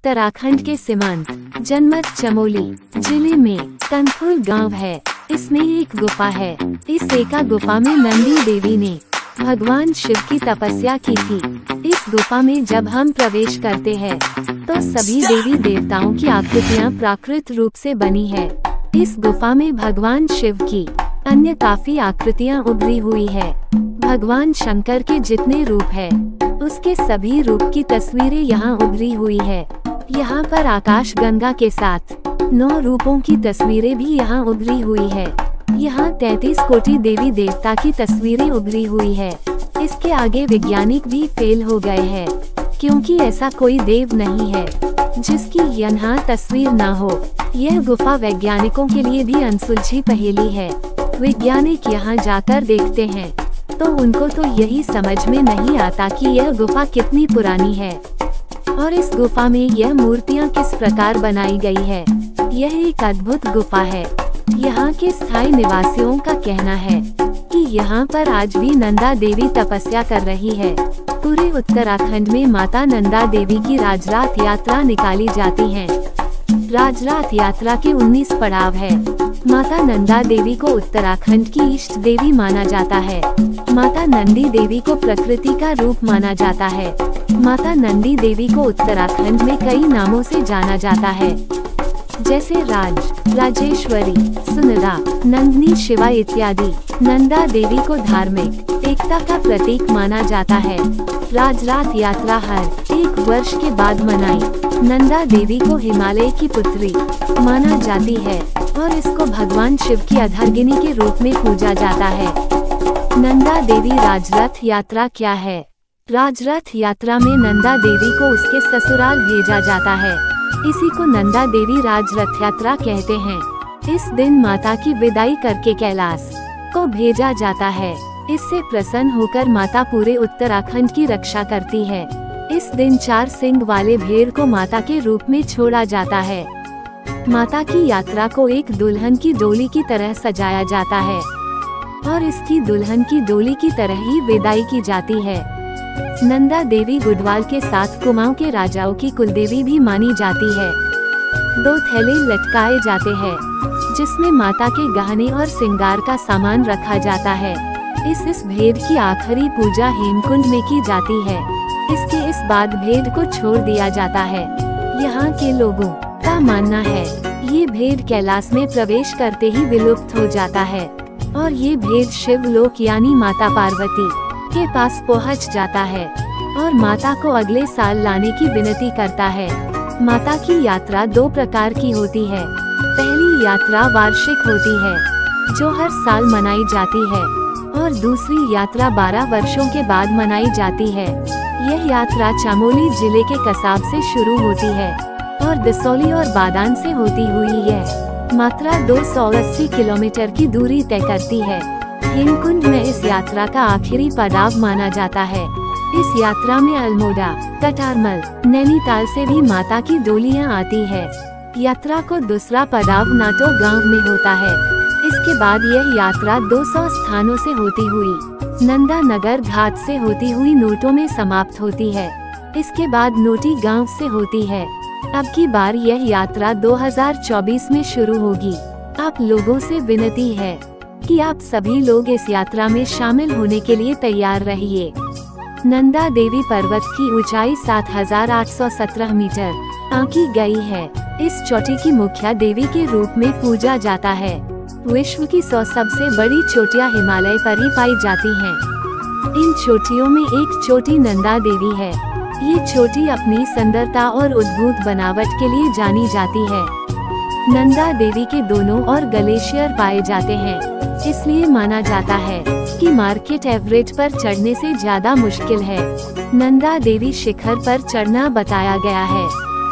उत्तराखंड के सीमांत, जनमत चमोली ज़िले में कनपुर गाँव है। इसमें एक गुफा है। इस एका गुफा में नंदी देवी ने भगवान शिव की तपस्या की थी। इस गुफा में जब हम प्रवेश करते हैं तो सभी देवी देवताओं की आकृतियाँ प्राकृत रूप से बनी है। इस गुफा में भगवान शिव की अन्य काफ़ी आकृतियाँ उभरी हुई है। भगवान शंकर के जितने रूप है, उसके सभी रूप की तस्वीरें यहाँ उभरी हुई है। यहाँ पर आकाश गंगा के साथ। नौ रूपों की तस्वीरें भी यहाँ उभरी हुई है। यहाँ तैतीस कोटि देवी देवता की तस्वीरें उभरी हुई है। इसके आगे वैज्ञानिक भी फेल हो गए हैं, क्योंकि ऐसा कोई देव नहीं है, जिसकी यहाँ तस्वीर न हो। यह गुफा वैज्ञानिकों के लिए भी अनसुलझी पहेली है। वैज्ञानिक यहाँ जाकर देखते हैं तो उनको तो यही समझ में नहीं आता कि यह गुफा कितनी पुरानी है। और इस गुफा में यह मूर्तियाँ किस प्रकार बनाई गई है? यह एक अद्भुत गुफा है। यहाँ के स्थायी निवासियों का कहना है कि यहाँ पर आज भी नंदा देवी तपस्या कर रही है। पूरे उत्तराखंड में माता नंदा देवी की राजरात यात्रा निकाली जाती है। राजरात यात्रा के 19 पड़ाव है। माता नंदा देवी को उत्तराखंड की इष्ट देवी माना जाता है। माता नंदी देवी को प्रकृति का रूप माना जाता है। माता नंदी देवी को उत्तराखंड में कई नामों से जाना जाता है। जैसे राज, राजेश्वरी सुनदा नंदनी शिवा इत्यादि। नंदा देवी को धार्मिक, एकता का प्रतीक माना जाता है। राजरात यात्रा हर एक वर्ष के बाद मनाई। नंदा देवी को हिमालय की पुत्री माना जाती है और इसको भगवान शिव की अधर्गिनी के रूप में पूजा जाता है। नंदा देवी राजरथ यात्रा क्या है? राजरथ यात्रा में नंदा देवी को उसके ससुराल भेजा जाता है। इसी को नंदा देवी राज रथ यात्रा कहते हैं। इस दिन माता की विदाई करके कैलाश को भेजा जाता है। इससे प्रसन्न होकर माता पूरे उत्तराखंड की रक्षा करती है। इस दिन चार सिंह वाले भेड़ को माता के रूप में छोड़ा जाता है। माता की यात्रा को एक दुल्हन की डोली की तरह सजाया जाता है। और इसकी दुल्हन की डोली की तरह ही विदाई की जाती है। नंदा देवी गुडवाल के साथ कुमाऊं के राजाओं की कुलदेवी भी मानी जाती है। दो थैले लटकाए जाते हैं, जिसमें माता के गहने और श्रृंगार का सामान रखा जाता है। इस इस भेद की आखिरी पूजा हेमकुंड में की जाती है। इसके इस बाद भेद को छोड़ दिया जाता है। यहाँ के लोगों का मानना है, ये भेद कैलाश में प्रवेश करते ही विलुप्त हो जाता है। और ये भेद शिव लोक यानी माता पार्वती के पास पहुँच जाता है, और माता को अगले साल लाने की विनती करता है। माता की यात्रा दो प्रकार की होती है। पहली यात्रा वार्षिक होती है, जो हर साल मनाई जाती है, और दूसरी यात्रा 12 वर्षों के बाद मनाई जाती है। यह यात्रा चमोली ज़िले के कसाब से शुरू होती है, और दसौली और बादान से होती हुई यह मात्रा 280 किलोमीटर की दूरी तय करती है। हेमकुंड में इस यात्रा का आखिरी पड़ाव माना जाता है। इस यात्रा में अल्मोड़ा, कटारमल, नैनीताल से भी माता की डोलियाँ आती है। यात्रा को दूसरा पड़ाव नाटो गाँव में होता है। इसके बाद यह यात्रा 200 स्थानों से होती हुई, नंदा नगर घाट से होती हुई नोटों में समाप्त होती है। इसके बाद नोटी गाँव से होती है। अब की बार यह यात्रा 2024 में शुरू होगी। आप लोगों से विनती है। कि आप सभी लोग इस यात्रा में शामिल होने के लिए तैयार रहिए। नंदा देवी पर्वत की ऊंचाई 7,817 मीटर आंकी गई है। इस चोटी की मुखिया देवी के रूप में पूजा जाता है। विश्व की सौ सबसे बड़ी चोटियाँ हिमालय पर ही पाई जाती हैं। इन चोटियों में एक चोटी नंदा देवी है। ये चोटी अपनी सुंदरता और उद्भूत बनावट के लिए जानी जाती है। नंदा देवी के दोनों और ग्लेशियर पाए जाते हैं। इसलिए माना जाता है कि मार्केट एवरेज पर चढ़ने से ज़्यादा मुश्किल है। नंदा देवी शिखर पर चढ़ना बताया गया है।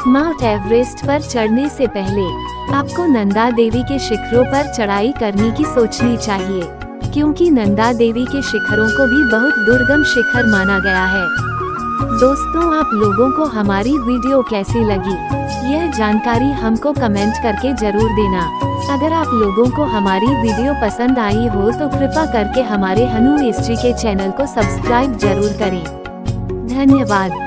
माउंट एवरेस्ट पर चढ़ने से पहले आपको नंदा देवी के शिखरों पर चढ़ाई करने की सोचनी चाहिए, क्योंकि नंदा देवी के शिखरों को भी बहुत दुर्गम शिखर माना गया है। दोस्तों, आप लोगों को हमारी वीडियो कैसी लगी? यह जानकारी हमको कमेंट करके ज़रूर देना। अगर आप लोगों को हमारी वीडियो पसंद आई हो तो कृपा करके हमारे हनु हिस्ट्री के चैनल को सब्सक्राइब ज़रूर करें। धन्यवाद।